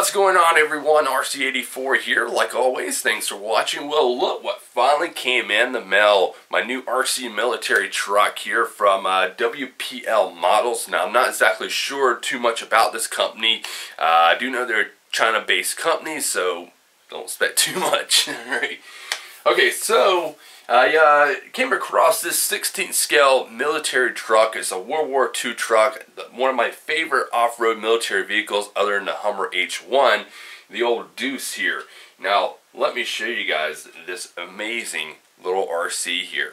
What's going on everyone? RC84 here. Like always, thanks for watching. Well, look what finally came in the mail. My new RC military truck here from uh, WPL Models. Now, I'm not exactly sure too much about this company. Uh, I do know they're a China-based company, so don't expect too much. right? Okay, so I uh, came across this 16 scale military truck. It's a World War II truck, one of my favorite off-road military vehicles other than the Hummer H1, the old Deuce here. Now, let me show you guys this amazing little RC here.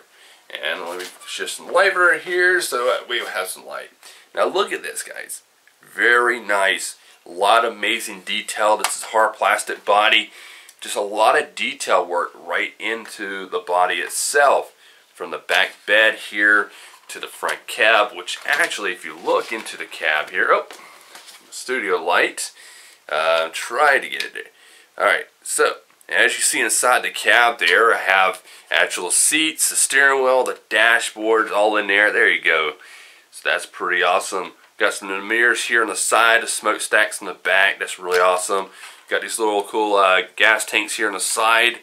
And let me shift some light over here so we have some light. Now look at this, guys. Very nice. A lot of amazing detail. This is hard plastic body just a lot of detail work right into the body itself from the back bed here to the front cab which actually if you look into the cab here oh studio light uh, try to get it there. Alright so as you see inside the cab there I have actual seats the steering wheel the dashboard all in there. There you go. So that's pretty awesome. Got some mirrors here on the side the smokestacks in the back. That's really awesome Got these little cool uh, gas tanks here on the side.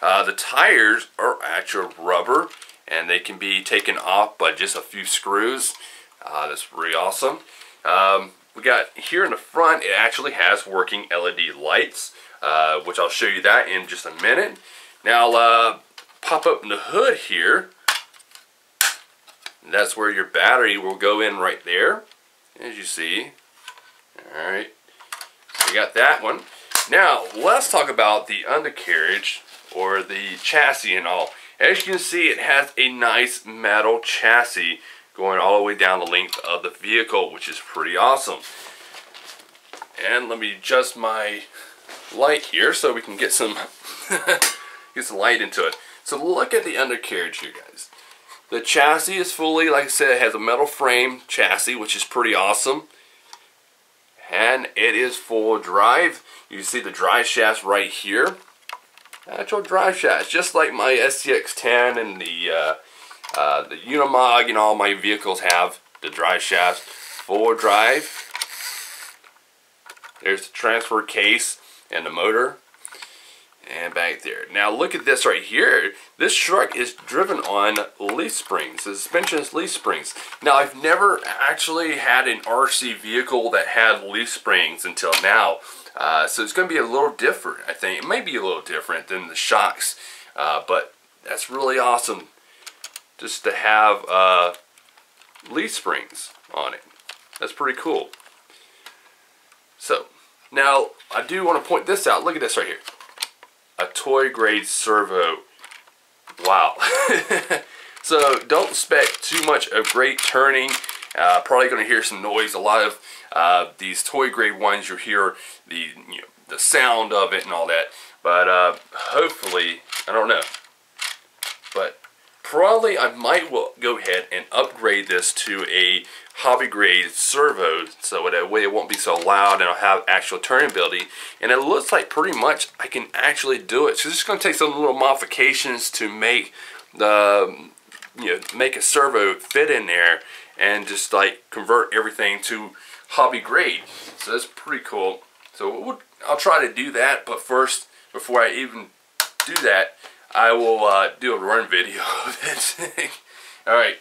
Uh, the tires are actual rubber and they can be taken off by just a few screws. Uh, that's really awesome. Um, we got here in the front, it actually has working LED lights, uh, which I'll show you that in just a minute. Now, uh, pop open the hood here. That's where your battery will go in right there, as you see. Alright, so we got that one. Now, let's talk about the undercarriage or the chassis and all. As you can see, it has a nice metal chassis going all the way down the length of the vehicle, which is pretty awesome. And let me adjust my light here so we can get some get some light into it. So look at the undercarriage here, guys. The chassis is fully, like I said, it has a metal frame chassis, which is pretty awesome. And it is full drive. You see the drive shafts right here. Actual drive shafts, just like my SCX-10 and the uh, uh, the Unimog and all my vehicles have the drive shafts. Full drive. There's the transfer case and the motor. And back there. Now look at this right here. This truck is driven on leaf springs. The suspension is leaf springs. Now I've never actually had an RC vehicle that had leaf springs until now. Uh, so it's going to be a little different, I think. It may be a little different than the shocks, uh, but that's really awesome just to have uh, leaf springs on it. That's pretty cool. So, now I do want to point this out. Look at this right here. A toy grade servo. Wow. so don't expect too much of great turning. Uh, probably going to hear some noise. A lot of uh, these toy grade ones, you'll hear the you know, the sound of it and all that. But uh, hopefully, I don't know. But probably I might well go ahead and upgrade this to a hobby grade servo so that way it won't be so loud and I'll have actual turning ability and it looks like pretty much I can actually do it so it's just going to take some little modifications to make the you know make a servo fit in there and just like convert everything to hobby grade. So that's pretty cool. So we'll, I'll try to do that, but first, before I even do that, I will uh, do a run video of it. Alright,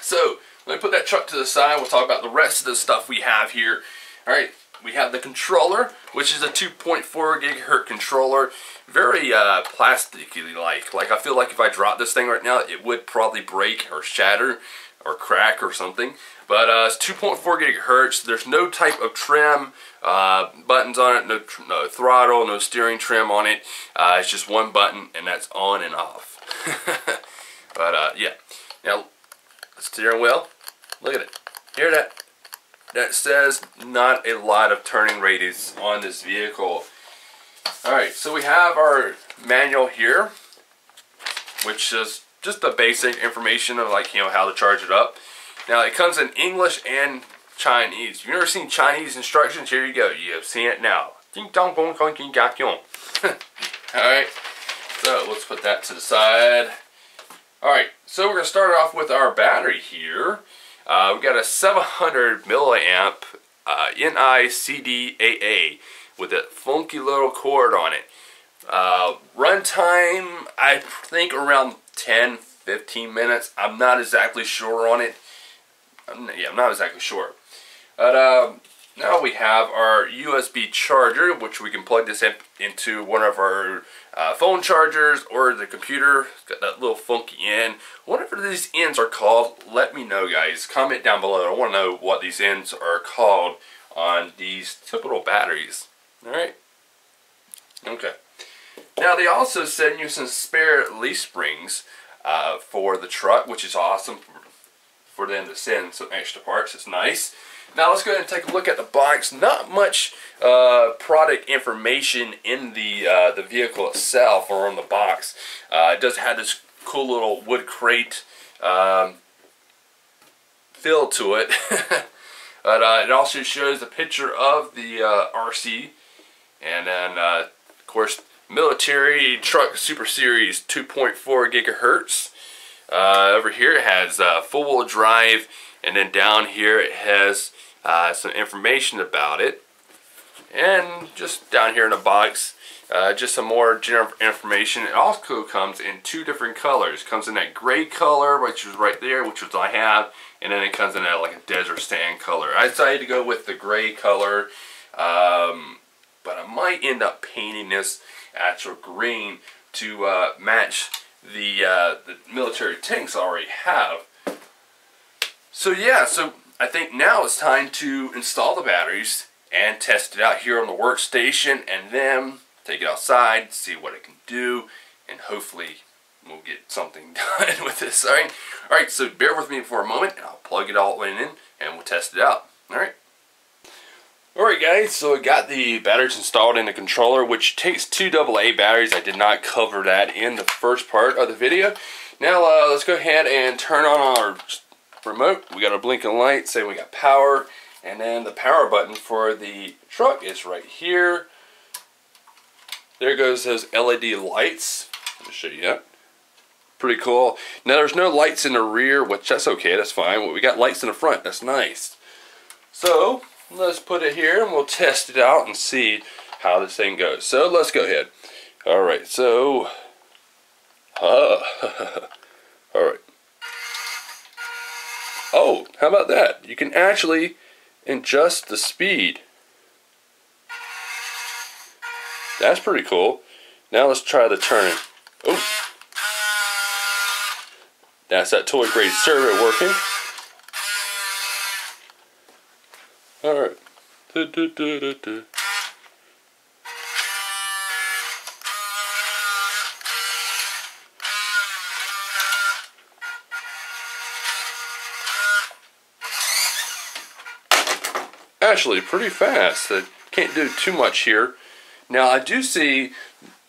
so let me put that truck to the side. We'll talk about the rest of the stuff we have here. Alright, we have the controller, which is a 2.4 gigahertz controller. Very uh, plasticky like. Like I feel like if I drop this thing right now, it would probably break or shatter or crack or something. But uh, it's 2.4 gigahertz. There's no type of trim uh, buttons on it, no, no, throttle, no steering trim on it. Uh, it's just one button and that's on and off. but uh, yeah. Now, steering wheel, look at it. Hear that? That says not a lot of turning radius on this vehicle. Alright, so we have our manual here, which is just the basic information of like, you know, how to charge it up. Now it comes in English and Chinese. You've never seen Chinese instructions, here you go. You have seen it now. Alright, so let's put that to the side. Alright, so we're going to start off with our battery here. Uh, we got a 700 milliamp uh, NICDAA, with that funky little cord on it. Uh, runtime, I think around 10, 15 minutes. I'm not exactly sure on it. Yeah, I'm not exactly sure. But uh, now we have our USB charger, which we can plug this in, into one of our uh, phone chargers or the computer. It's got that little funky end. Whatever these ends are called, let me know, guys. Comment down below. I want to know what these ends are called on these typical batteries. Alright? Okay. Now, they also send you some spare leaf springs uh, for the truck, which is awesome for them to send some extra parts. It's nice. Now let's go ahead and take a look at the box. Not much uh, product information in the uh, the vehicle itself or on the box. Uh, it does have this cool little wood crate um, feel to it. but uh, it also shows a picture of the uh, RC and then uh, of course military truck super series 2.4 gigahertz uh, over here it has uh, full wheel drive and then down here it has uh, some information about it. And just down here in the box uh, just some more general information. It also comes in two different colors. It comes in that gray color which is right there which is I have and then it comes in that like a desert sand color. I decided to go with the gray color um, but I might end up painting this actual green to uh, match the, uh, the military tanks already have. So yeah, so I think now it's time to install the batteries and test it out here on the workstation and then take it outside, see what it can do, and hopefully we'll get something done with this. Alright, alright, so bear with me for a moment and I'll plug it all in and we'll test it out. Alright. Alright guys, so I got the batteries installed in the controller, which takes two AA batteries. I did not cover that in the first part of the video. Now uh, let's go ahead and turn on our remote. We got a blinking light saying we got power, and then the power button for the truck is right here. There goes those LED lights. Let me show you that. Pretty cool. Now there's no lights in the rear, which that's okay, that's fine. We got lights in the front, that's nice. So, let's put it here and we'll test it out and see how this thing goes. So let's go ahead. Alright, so, uh, alright. Oh, how about that? You can actually adjust the speed. That's pretty cool. Now let's try the turning. Oh. That's that toy grade servo working. Alright. Actually, pretty fast. I can't do too much here. Now, I do see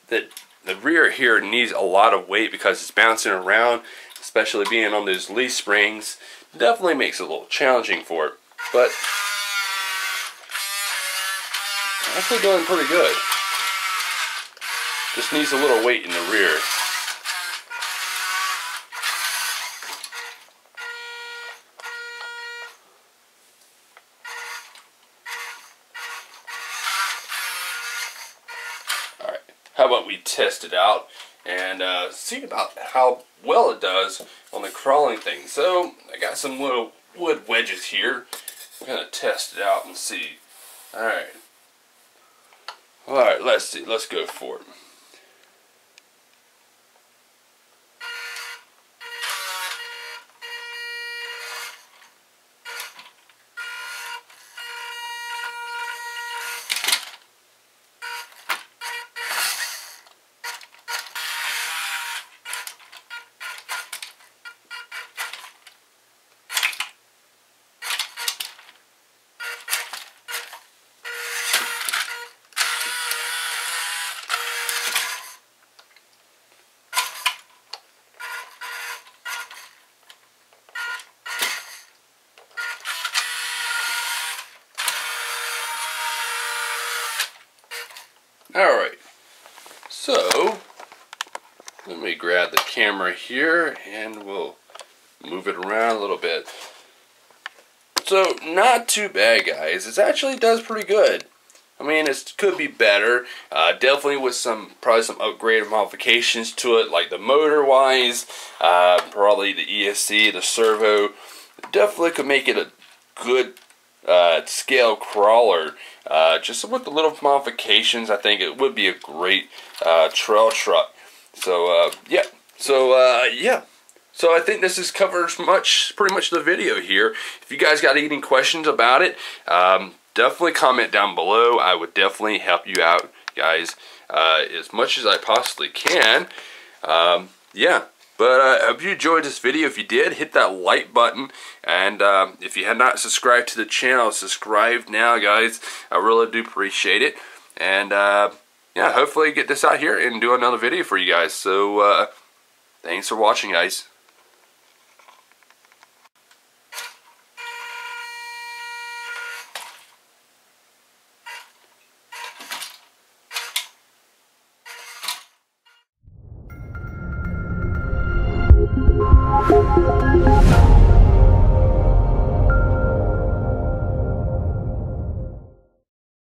that the rear here needs a lot of weight because it's bouncing around, especially being on those leaf springs. Definitely makes it a little challenging for it. But Actually doing pretty good. Just needs a little weight in the rear. Alright, how about we test it out and uh, see about how well it does on the crawling thing. So, I got some little wood wedges here. I'm going to test it out and see. Alright. Alright, let's see. Let's go for it. Alright, so let me grab the camera here and we'll move it around a little bit. So, not too bad, guys. It actually does pretty good. I mean, it could be better. Uh, definitely with some, probably some upgrade modifications to it, like the motor wise, uh, probably the ESC, the servo. Definitely could make it a good uh, scale crawler. Uh, just with the little modifications, I think it would be a great uh, trail truck. So, uh, yeah. So, uh, yeah. So I think this is covers much, pretty much the video here. If you guys got any questions about it, um, definitely comment down below. I would definitely help you out, guys, uh, as much as I possibly can. Um, yeah. But uh, I hope you enjoyed this video. If you did, hit that like button. And um, if you have not subscribed to the channel, subscribe now, guys. I really do appreciate it. And uh, yeah, hopefully get this out here and do another video for you guys. So uh, thanks for watching, guys.